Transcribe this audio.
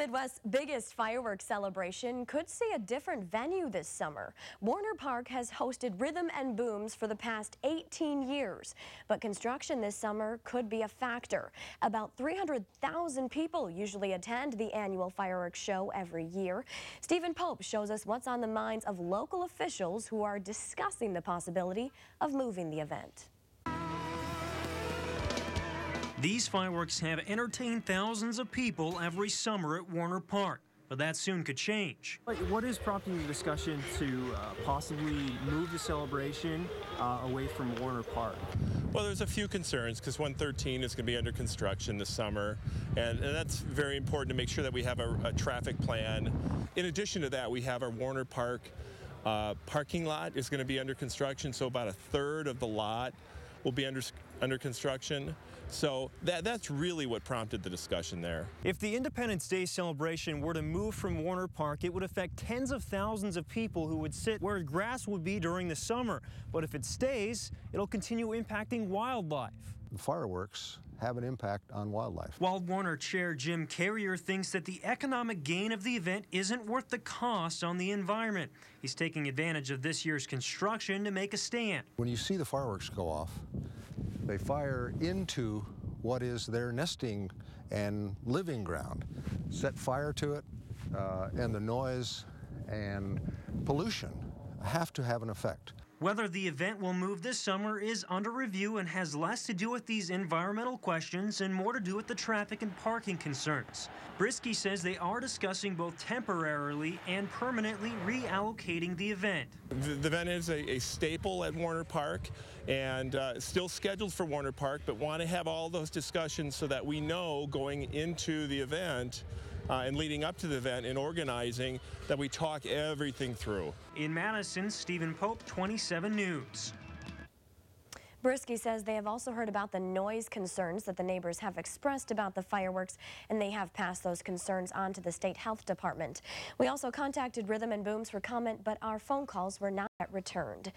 Midwest's biggest fireworks celebration could see a different venue this summer. Warner Park has hosted Rhythm and Booms for the past 18 years, but construction this summer could be a factor. About 300,000 people usually attend the annual fireworks show every year. Steven Pope shows us what's on the minds of local officials who are discussing the possibility of moving the event. These fireworks have entertained thousands of people every summer at Warner Park. But that soon could change. What is prompting the discussion to uh, possibly move the celebration uh, away from Warner Park? Well, there's a few concerns because 113 is going to be under construction this summer, and, and, that's very important to make sure that we have a, a, traffic plan. In addition to that, we have our Warner Park uh, parking lot is going to be under construction, so about a third of the lot will be under, under construction. So that, that's really what prompted the discussion there. If the Independence Day celebration were to move from Warner Park, it would affect tens of thousands of people who would sit where grass would be during the summer. But if it stays, it'll continue impacting wildlife. The fireworks have an impact on wildlife. Wild Warner Chair Jim Carrier thinks that the economic gain of the event isn't worth the cost on the environment. He's taking advantage of this year's construction to make a stand. When you see the fireworks go off, they fire into what is their nesting and living ground. Set fire to it, uh, and the noise and pollution have to have an effect. Whether the event will move this summer is under review and has less to do with these environmental questions and more to do with the traffic and parking concerns. Brisky says they are discussing both temporarily and permanently reallocating the event. The, the event is a, a, staple at Warner Park and uh, still scheduled for Warner Park, but want to have all those discussions so that we know going into the event uh, and leading up to the event and organizing that we talk everything through. In Madison, Steven Pope, 27 News. Brisky says they have also heard about the noise concerns that the neighbors have expressed about the fireworks, and they have passed those concerns on to the state health department. We also contacted Rhythm and Booms for comment, but our phone calls were not returned.